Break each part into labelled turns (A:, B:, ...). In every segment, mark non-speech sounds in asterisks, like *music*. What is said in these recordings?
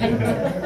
A: Yeah. *laughs*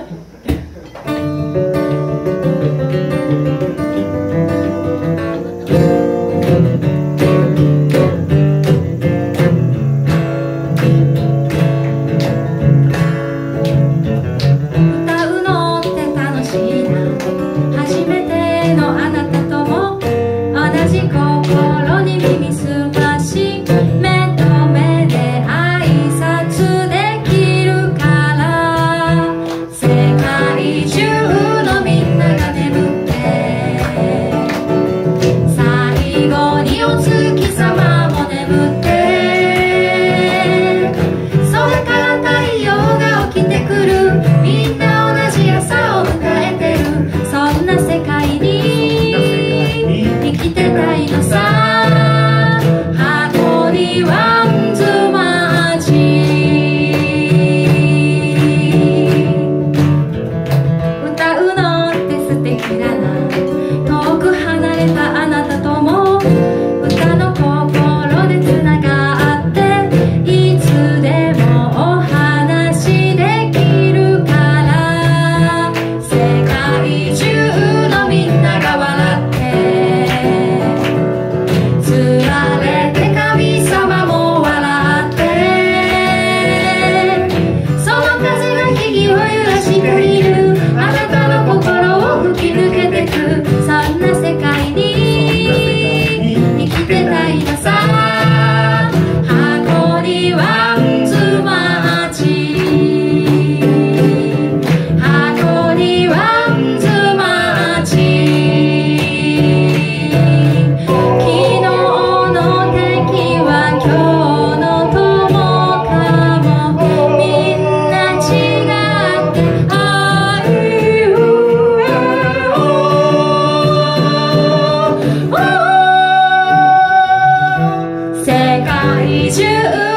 B: cài chữ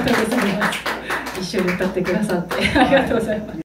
A: とうございます。一緒に歌ってくださって、ありがとうございます。